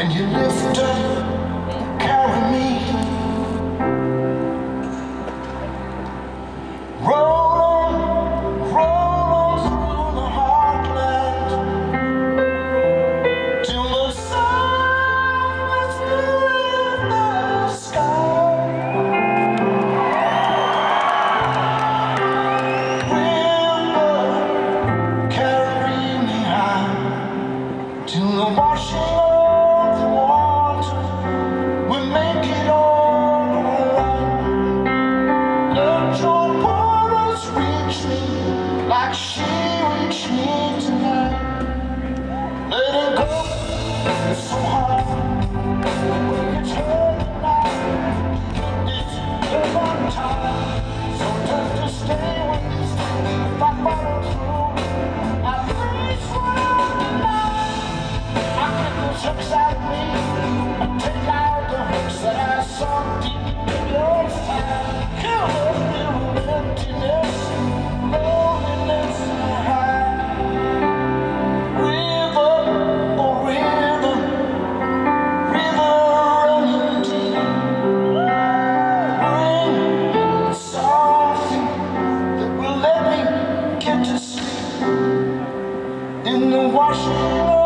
and you lift up wash